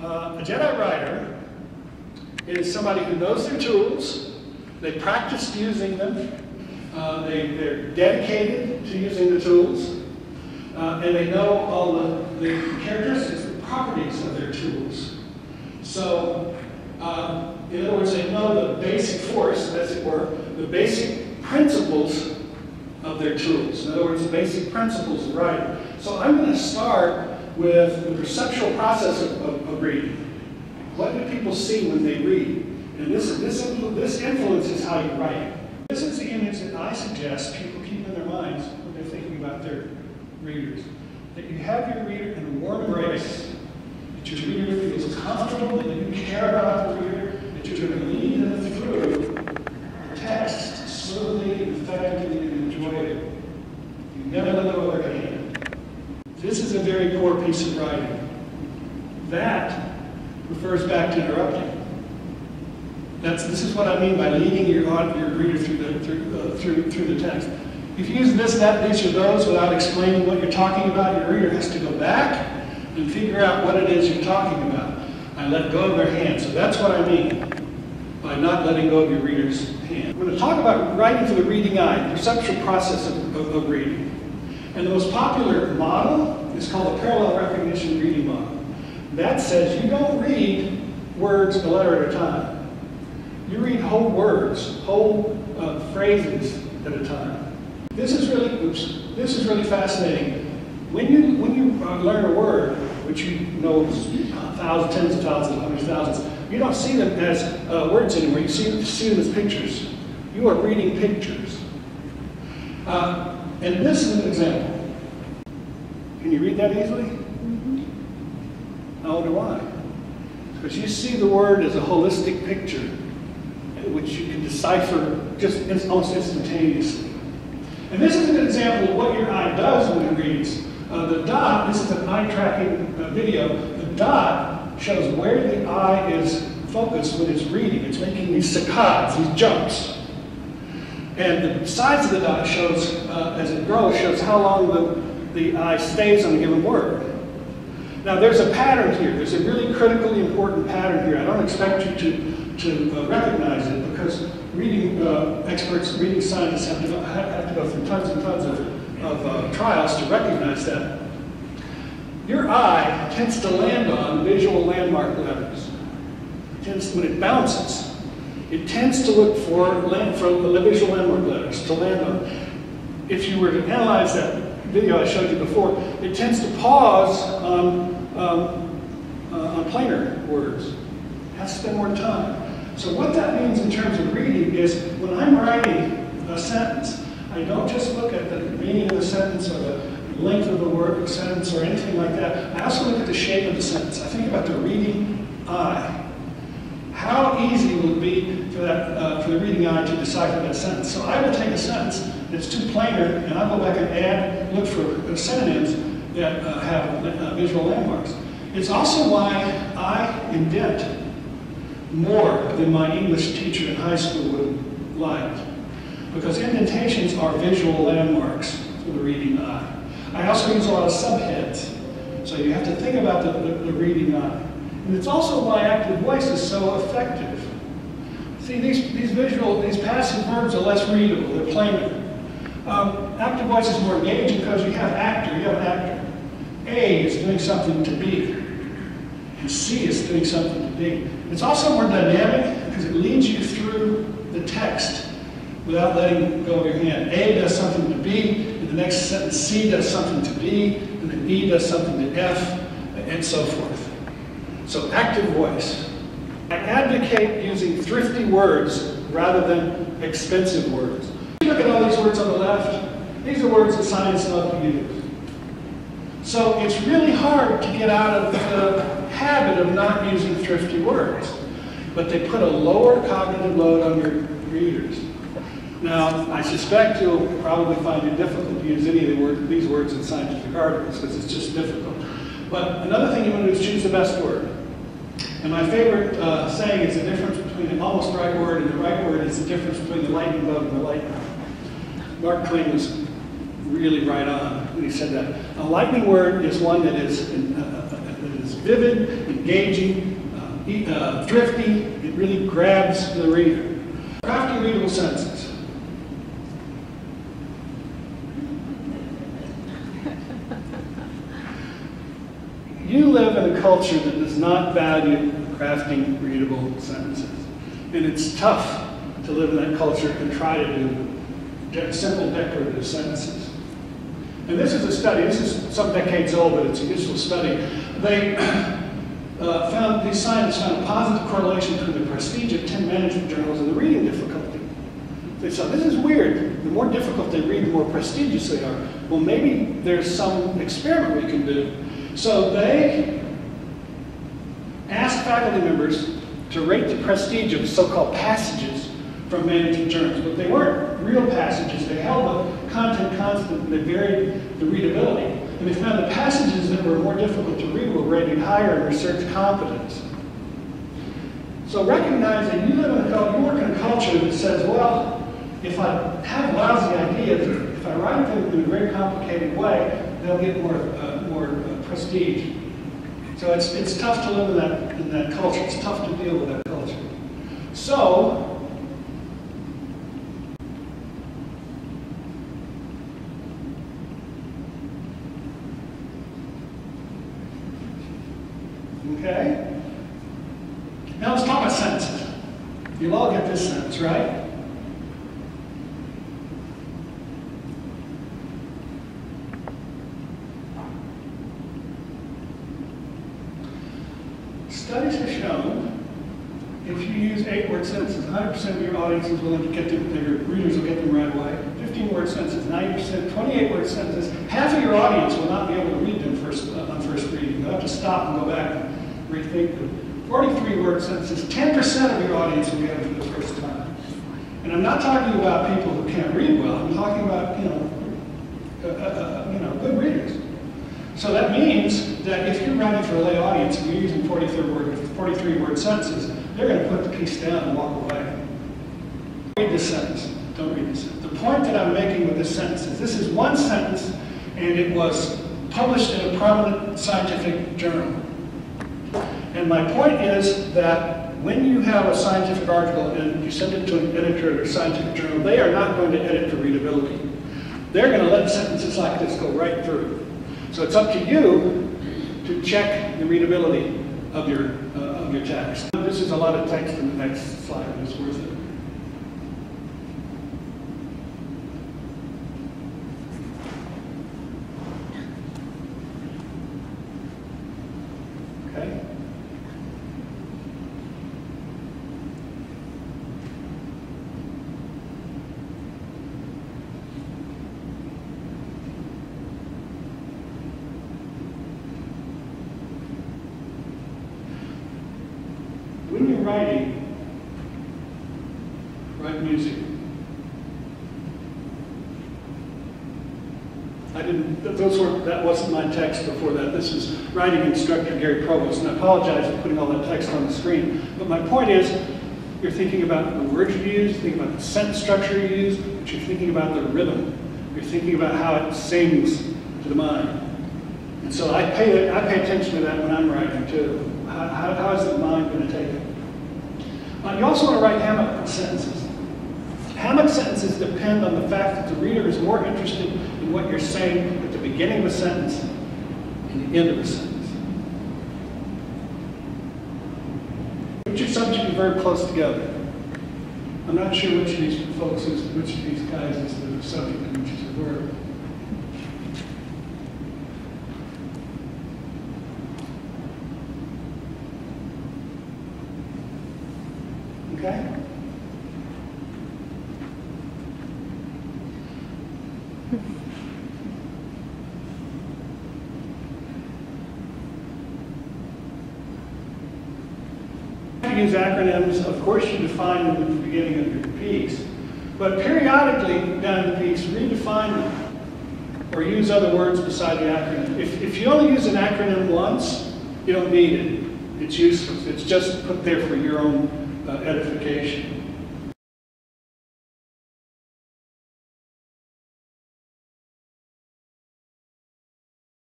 Uh, a Jedi writer is somebody who knows their tools, they practiced using them, uh, they, they're dedicated to using the tools, uh, and they know all the, the characteristics, the properties of their tools. So, uh, in other words, they know the basic force, as it were, the basic principles of their tools. In other words, the basic principles of writing. So I'm going to start with the perceptual process of, of, of reading. What do people see when they read? And this, this, this influences how you write. This is the image that I suggest people keep in their minds when they're thinking about their readers. That you have your reader in a warm embrace, that your reader feels comfortable, that you care about the reader, that you're going to lead them through the text smoothly, effectively, and enjoy it. You never let go of their hand. This is a very poor piece of writing. That refers back to interrupting. That's, this is what I mean by leading your, your reader through the, through, uh, through, through the text. If you use this, that, these, or those without explaining what you're talking about, your reader has to go back and figure out what it is you're talking about. I let go of their hand. So that's what I mean by not letting go of your reader's hand. We're going to talk about writing for the reading eye, the perceptual process of, of, of reading. And the most popular model is called the parallel recognition reading model. That says you don't read words a letter at a time. You read whole words, whole uh, phrases at a time. This is really, oops, this is really fascinating. When you, when you uh, learn a word, which you know thousands, tens of thousands, hundreds of thousands, you don't see them as uh, words anymore. You see, see them as pictures. You are reading pictures. Uh, and this is an example. Can you read that easily? I wonder why. Because you see the word as a holistic picture, which you can decipher just almost instantaneously. And this is an example of what your eye does when it reads. Uh, the dot, this is an eye tracking uh, video, the dot shows where the eye is focused when it's reading. It's making these saccades, these jumps. And the size of the dot shows, uh, as it grows, shows how long the, the eye stays on a given word. Now there's a pattern here. There's a really critically important pattern here. I don't expect you to, to uh, recognize it because reading uh, experts, reading scientists have to, go, have to go through tons and tons of, of uh, trials to recognize that. Your eye tends to land on visual landmark letters. It tends, when it bounces, it tends to look for, land, for the visual landmark letters to land on. If you were to analyze that video I showed you before, it tends to pause on, um, uh, on planar words. It has to spend more time. So what that means in terms of reading is when I'm writing a sentence, I don't just look at the meaning of the sentence or the length of the word sentence or anything like that. I also look at the shape of the sentence. I think about the reading eye. How easy will it be for, that, uh, for the reading eye to decipher that sentence? So I will take a sentence that's too planar, and I'll go back and add, look for synonyms that uh, have uh, visual landmarks. It's also why I indent more than my English teacher in high school would liked. Because indentations are visual landmarks for the reading eye. I also use a lot of subheads. So you have to think about the, the, the reading eye. And it's also why active voice is so effective. See, these, these visual, these passive verbs are less readable, they're plainer. Um, active voice is more engaging because you have actor, you have an actor. A is doing something to be, and C is doing something to be. It's also more dynamic because it leads you through the text without letting go of your hand. A does something to B, in the next sentence C does something to B, and then E does something to F, and so forth. So active voice. I advocate using thrifty words rather than expensive words. You look at all these words on the left, these are words that science love to use. So it's really hard to get out of the habit of not using thrifty words. But they put a lower cognitive load on your readers. Now, I suspect you'll probably find it difficult to use any of the word, these words in scientific articles because it's just difficult. But another thing you want to do is choose the best word. And my favorite uh, saying is the difference between the almost right word and the right word is the difference between the lightning bug and the lightning. Mark Twain was really right on when he said that. A lightning word is one that is, uh, uh, that is vivid, engaging, uh, e- uh, thrifty. It really grabs the reader. Crafty readable sentences. You live in a culture that not value crafting readable sentences. And it's tough to live in that culture and try to do de- simple decorative sentences. And this is a study, this is some decades old, but it's a useful study. They uh, found, these scientists found a positive correlation between the prestige of 10 management journals and the reading difficulty. They said, this is weird. The more difficult they read, the more prestigious they are. Well, maybe there's some experiment we can do. So they faculty members to rate the prestige of so-called passages from management journals, but they weren't real passages. They held the content constant and they varied the readability. And they found the passages that were more difficult to read were rated higher in research competence. So recognizing you live in a culture, you work in a culture that says, well, if I have lousy ideas, if I write them in a very complicated way, they'll get more, uh, more uh, prestige. So it's, it's tough to live in that, in that culture. It's tough to deal with that culture. So, okay? Now let's talk about sentences. You'll all get this sentence, right? Studies have shown if you use eight-word sentences, 100% of your audience is willing to get them, your readers will get them right away. 15-word sentences, 90%, 28-word sentences, half of your audience will not be able to read them first, uh, on first reading. They'll have to stop and go back and rethink them. 43-word sentences, 10% of your audience will get them for the first time. And I'm not talking about people who can't read well. I'm talking about, you know, uh, uh, uh, you know, good readers. So that means that if you're writing for a lay audience and you're using 43 word, 43 word sentences, they're going to put the piece down and walk away. Read this sentence. Don't read this sentence. The point that I'm making with this sentence is this is one sentence and it was published in a prominent scientific journal. And my point is that when you have a scientific article and you send it to an editor of a scientific journal, they are not going to edit for readability. They're going to let sentences like this go right through. So it's up to you to check the readability of your, uh, of your text. This is a lot of text in the next slide, but it's worth it. Okay? When you're writing, write music. I didn't, those were, that wasn't my text before that. This is writing instructor Gary Provost, and I apologize for putting all that text on the screen. But my point is, you're thinking about the words you use, thinking about the sentence structure you use, but you're thinking about the rhythm. You're thinking about how it sings to the mind. And so I pay, I pay attention to that when I'm writing too. How, how, how is the mind going to take it? Uh, you also want to write hammock sentences. Hammock sentences depend on the fact that the reader is more interested in what you're saying at the beginning of a sentence and the end of a sentence. Put your subject and verb close together. I'm not sure which of these folks is, which of these guys is the subject and which is the verb. Okay? to use acronyms, of course you define them at the beginning of your piece, but periodically down the piece, redefine them or use other words beside the acronym. If, if you only use an acronym once, you don't need it. It's useless. It's just put there for your own uh, edification.